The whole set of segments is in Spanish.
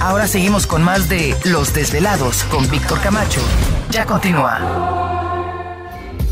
Ahora seguimos con más de Los Desvelados con Víctor Camacho. Ya continúa.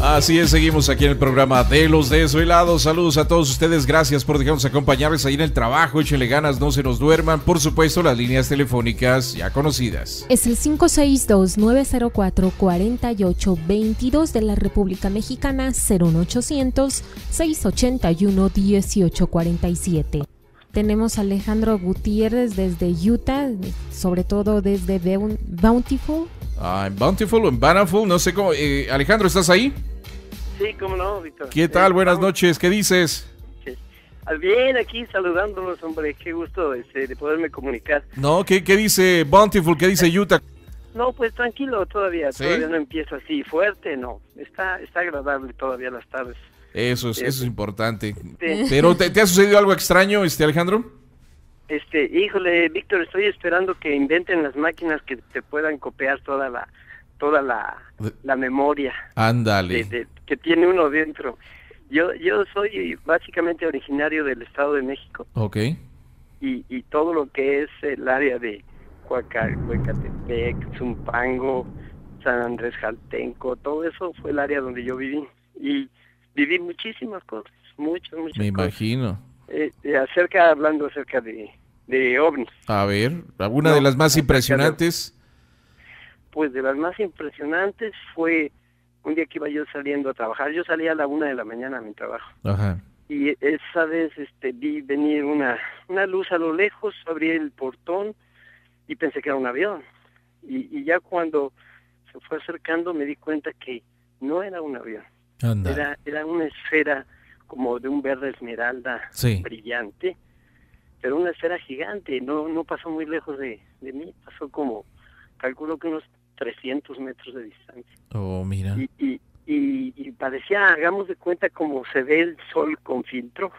Así es, seguimos aquí en el programa de Los Desvelados. Saludos a todos ustedes, gracias por dejarnos acompañarles ahí en el trabajo. Échenle ganas, no se nos duerman. Por supuesto, las líneas telefónicas ya conocidas. Es el 562-904-4822 de la República Mexicana, 01800-681-1847. Tenemos a Alejandro Gutiérrez desde Utah, sobre todo desde Bountiful. Ah, en Bountiful o en Bountiful, no sé cómo. Eh, Alejandro, ¿estás ahí? Sí, cómo no, Víctor. ¿Qué tal? Buenas noches, ¿qué dices? Ah, bien, aquí saludándolos, hombre, qué gusto este, de poderme comunicar. No, ¿qué, ¿qué dice Bountiful? ¿Qué dice Utah? No, pues tranquilo, todavía, todavía no empieza así fuerte, no. Está, está agradable todavía las tardes. Eso es, eso es importante. Pero ¿te, ha sucedido algo extraño, este Alejandro? Este, híjole, Víctor, estoy esperando que inventen las máquinas que te puedan copiar toda la toda la, la memoria. Ándale. Que tiene uno dentro. Yo yo soy básicamente originario del Estado de México. Ok. Y, y todo lo que es el área de Huacatepec, Zumpango, San Andrés Jaltenco, todo eso fue el área donde yo viví. Y viví muchísimas cosas, muchas, muchas Me imagino. Eh, acerca, hablando acerca de, de ovnis. A ver, ¿alguna de las más impresionantes? pues de las más impresionantes fue un día que iba yo saliendo a trabajar. Yo salía a la una de la mañana a mi trabajo. Ajá. Y esa vez este, vi venir una, una luz a lo lejos, abrí el portón y pensé que era un avión. Y, y ya cuando se fue acercando me di cuenta que no era un avión. Era, era una esfera como de un verde esmeralda brillante, pero una esfera gigante, no, no pasó muy lejos de, de mí, pasó como, calculo que unos 300 metros de distancia. Oh, mira. Y, y, y, parecía, hagamos de cuenta como se ve el sol con filtro,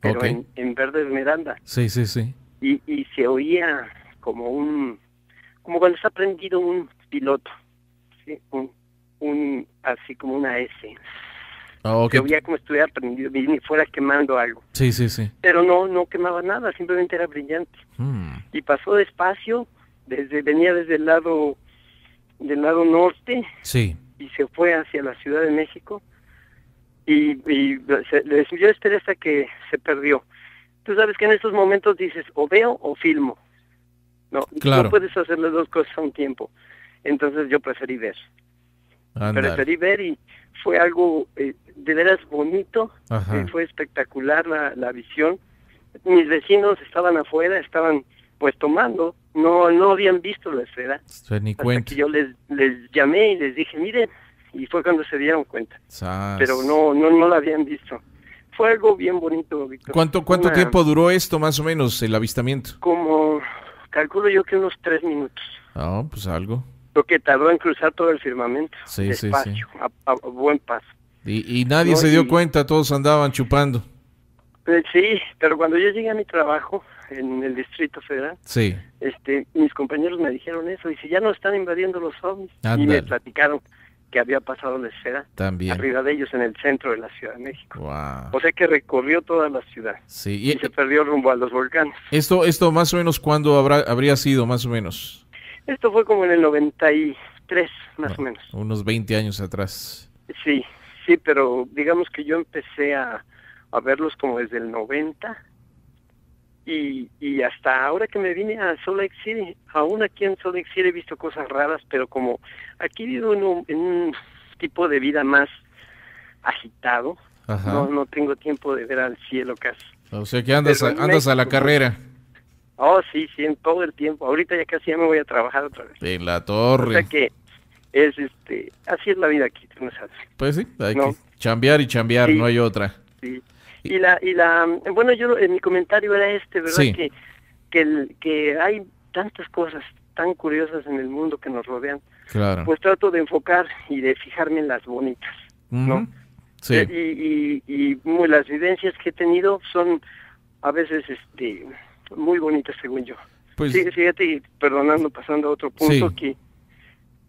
pero en, en, verde esmeralda. Sí, sí, sí. Y, y se oía como un, como cuando está prendido un piloto, ¿sí? un, un así como una S. Oh, Se oía como estuviera prendido, ni fuera quemando algo. Sí, sí, sí. Pero no, no quemaba nada, simplemente era brillante. Hmm. Y pasó despacio, desde, venía desde el lado, del lado norte. Sí. Y se fue hacia la Ciudad de México. Y, y se, yo esperé hasta que se perdió. Tú sabes que en estos momentos dices, o veo o filmo. No, claro. no puedes hacer las dos cosas a un tiempo. Entonces yo preferí ver. Preferí ver y fue algo eh, de veras bonito, eh, fue espectacular la, la visión. Mis vecinos estaban afuera, estaban pues tomando, no no habían visto la esfera. ni que yo les, les llamé y les dije, miren, y fue cuando se dieron cuenta. Pero no, no, no la habían visto. Fue algo bien bonito. ¿Cuánto, cuánto tiempo duró esto más o menos, el avistamiento? Como, calculo yo que unos tres minutos. Ah, pues algo lo que tardó en cruzar todo el firmamento. Sí, sí, sí. A, buen paso. Y, y nadie se dio cuenta, todos andaban chupando. Pues sí, pero cuando yo llegué a mi trabajo en el Distrito Federal, sí. este, mis compañeros me dijeron eso, y si ya no están invadiendo los ovnis, y me platicaron que había pasado la esfera También. arriba de ellos en el centro de la Ciudad de México. Wow. O sea que recorrió toda la ciudad. Sí. Y, se perdió rumbo a los volcanes. Esto, esto más o menos, ¿cuándo habrá, habría sido más o menos? Esto fue como en el 93, más o menos. Unos 20 años atrás. Sí, sí, pero digamos que yo empecé a, a verlos como desde el 90 y, y hasta ahora que me vine a Salt Lake City, aún aquí en Salt Lake City he visto cosas raras, pero como aquí vivo en un, en un tipo de vida más agitado, no no tengo tiempo de ver al cielo casi. O sea que andas, a, andas a la carrera. Oh, sí, sí, en todo el tiempo. Ahorita ya casi ya me voy a trabajar otra vez. En la torre. O sea que es, este, así es la vida aquí, tú no sabes. Pues sí, hay que chambear y chambear, no hay otra. Sí. Y la, y la, bueno, yo en mi comentario era este, ¿verdad? Que, que, el, que hay tantas cosas tan curiosas en el mundo que nos rodean. Claro. Pues trato de enfocar y de fijarme en las bonitas, ¿no? Sí. Eh, y, y, y muy, las vivencias que he tenido son a veces este muy bonitas según yo. Pues, Sí, fíjate, perdonando, pasando a otro punto, Sí. que,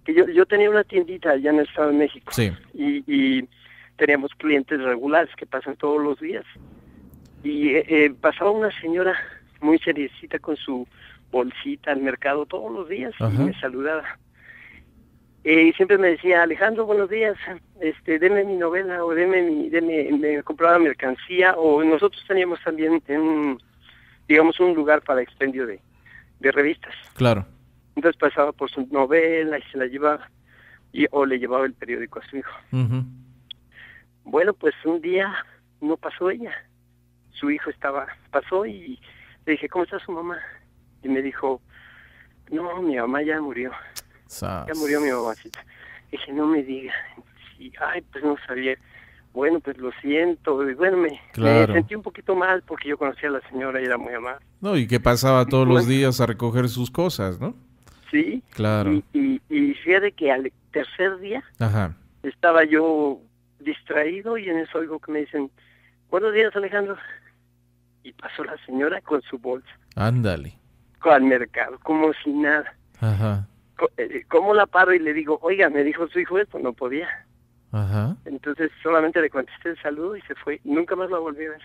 que yo, yo tenía una tiendita allá en el Estado de México sí. y, y teníamos clientes regulares que pasan todos los días. Y eh, eh, pasaba una señora muy seriecita con su bolsita al mercado todos los días Ajá. y me saludaba. Eh, y siempre me decía, Alejandro, buenos días, este, deme mi novela o deme mi, deme, me compraba mercancía o nosotros teníamos también un, digamos, un lugar para expendio de, de revistas. Claro. Entonces pasaba por su novela y se la llevaba, y, o le llevaba el periódico a su hijo. Bueno, pues un día no pasó ella. Su hijo estaba, pasó y le dije, ¿cómo está su mamá? Y me dijo, no, mi mamá ya murió, ya murió mi mamacita. Dije, no me diga. Y, ay, pues no sabía. Bueno, pues lo siento. Y bueno, me, Claro. me sentí un poquito mal porque yo conocía a la señora y era muy amable. No, y que pasaba todos los días a recoger sus cosas, ¿no? Sí. Claro. Y, y, y fíjate que al tercer día Ajá. estaba yo distraído y en eso oigo que me dicen, buenos días Alejandro. Y pasó la señora con su bolsa Ándale. al mercado, como si nada. Ajá. Co- eh, ¿Cómo la paro y le digo, oiga, me dijo su hijo esto? No podía. Ajá. Entonces solamente le contesté el saludo y se fue. Nunca más la volví a ver.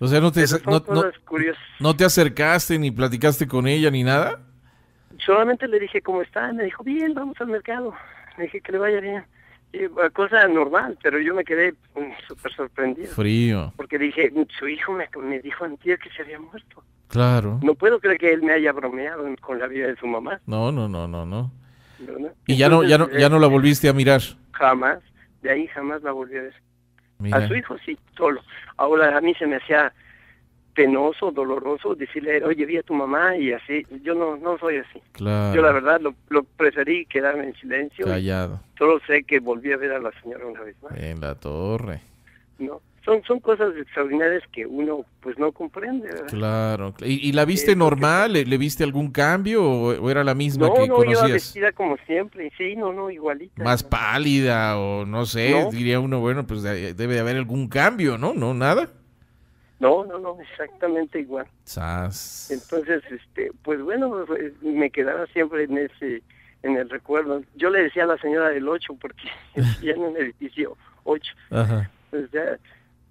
O sea, no te, no, no te acercaste ni platicaste con ella ni nada. Solamente le dije, ¿cómo está? Me dijo, bien, vamos al mercado. Le dije que le vaya bien. Eh, cosa normal, pero yo me quedé mm, súper sorprendido. Frío. Porque dije, su hijo me, me dijo antier que se había muerto. Claro. No puedo creer que él me haya bromeado con la vida de su mamá. No, no, no, no, no. ¿verdad? Y ya no, ya no, ya eh, no la volviste a mirar. Jamás, de ahí jamás la volví a ver. Mira. A su hijo sí, solo. Ahora a mí se me hacía penoso, doloroso decirle, oye, vi a tu mamá y así. Yo no, no soy así. Claro. Yo la verdad lo, lo preferí quedarme en silencio. Callado. Solo sé que volví a ver a la señora una vez más. En la torre. ¿no? Son, son cosas extraordinarias que uno pues no comprende. ¿verdad? Claro. ¿Y, y la viste porque- normal? ¿Le, le viste algún cambio o, o era la misma No, que no, conocías? vestida como siempre. Sí, no, no, igualita. Más pálida o no sé, No. diría uno, bueno, pues de- debe de haber algún cambio, ¿no? No, nada. No, no, no, exactamente igual. Sas. Entonces, este, pues bueno, me quedaba siempre en ese, en el recuerdo. Yo le decía a la señora del 8 porque vivía en un edificio 8. Ajá. Pues ya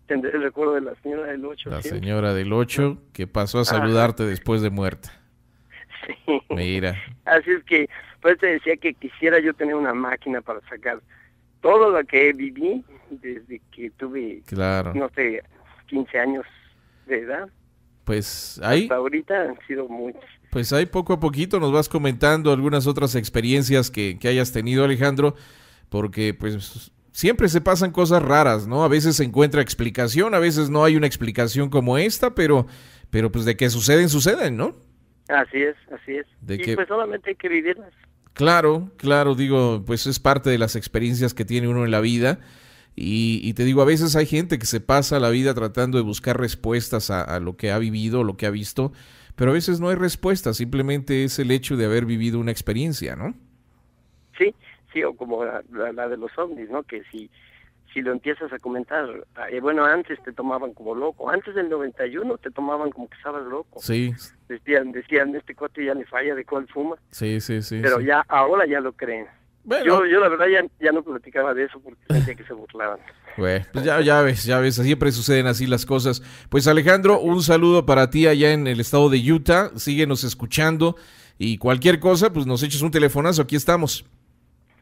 tendré el recuerdo de la señora del 8. La siempre. señora del 8 que pasó a saludarte después de muerta. Sí. Mira. Así es que, pues te decía que quisiera yo tener una máquina para sacar todo lo que viví desde que tuve, Claro. no sé, 15 años de edad. Pues ahí, Hasta ahorita han sido muchos. pues ahí poco a poquito nos vas comentando algunas otras experiencias que, que hayas tenido, Alejandro, porque pues siempre se pasan cosas raras, ¿no? A veces se encuentra explicación, a veces no hay una explicación como esta, pero, pero pues de que suceden, suceden, ¿no? Así es, así es. De y que- pues solamente hay que vivirlas. Claro, claro, digo, pues es parte de las experiencias que tiene uno en la vida. Y, y te digo, a veces hay gente que se pasa la vida tratando de buscar respuestas a, a lo que ha vivido, lo que ha visto, pero a veces no hay respuesta, simplemente es el hecho de haber vivido una experiencia, ¿no? Sí, sí, o como la, la- la de los ovnis, ¿no? Que si, si lo empiezas a comentar, eh, bueno, antes te tomaban como loco, antes del 91 te tomaban como que estabas loco. Sí, Decían, decían, este cuate ya le falla de cuál fuma, sí, sí, sí. pero sí. ya, ahora ya lo creen. Bueno, Yo, yo la verdad ya, ya no platicaba de eso porque sentía que se burlaban. Bueno, pues ya, ya ves, ya ves, siempre suceden así las cosas. Pues Alejandro, un saludo para ti allá en el estado de Utah, síguenos escuchando y cualquier cosa, pues nos eches un telefonazo, aquí estamos.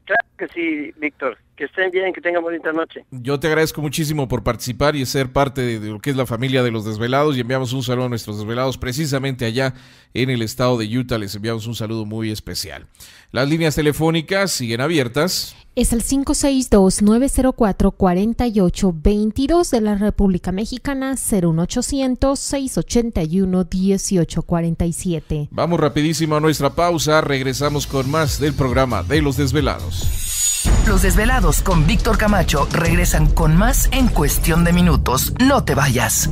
Claro que sí, Víctor. Que estén bien, que tengan bonita noche. Yo te agradezco muchísimo por participar y ser parte de, de lo que es la familia de los desvelados y enviamos un saludo a nuestros desvelados precisamente allá en el estado de Utah. Les enviamos un saludo muy especial. Las líneas telefónicas siguen abiertas. Es el 562-904-4822 de la República Mexicana, 01800-681-1847. Vamos rapidísimo a nuestra pausa. Regresamos con más del programa de los desvelados. Los desvelados con Víctor Camacho regresan con más en cuestión de minutos. No te vayas.